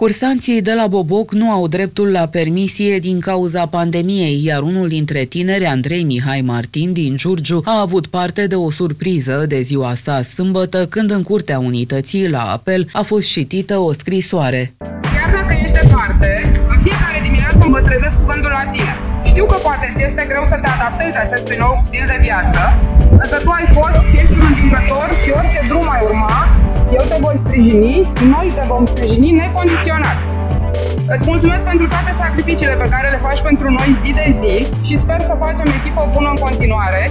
Cursanții de la Boboc nu au dreptul la permisie din cauza pandemiei, iar unul dintre tineri, Andrei Mihai Martin din Giurgiu, a avut parte de o surpriză de ziua sa sâmbătă, când în curtea unității, la apel, a fost citită o scrisoare. Chiar dacă ești departe, în fiecare dimineață mă trezesc cu gândul la tine. Știu că poate ți este greu să te adaptezi acestui nou stil de viață, însă tu ai fost și ești un învingător și orice drum ai urma, eu te voi sprijini, noi te vom sprijini necondiționat. Îți mulțumesc pentru toate sacrificiile pe care le faci pentru noi zi de zi și sper să facem echipă bună în continuare,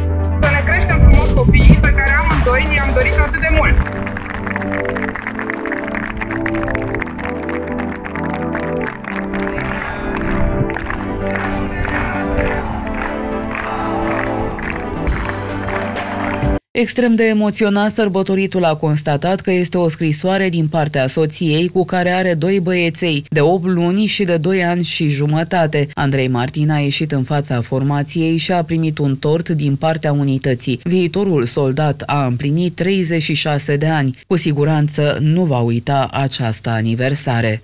Extrem de emoționat, sărbătoritul a constatat că este o scrisoare din partea soției cu care are doi băieței, de 8 luni și de 2 ani și jumătate. Andrei Martin a ieșit în fața formației și a primit un tort din partea unității. Viitorul soldat a împlinit 36 de ani. Cu siguranță nu va uita această aniversare.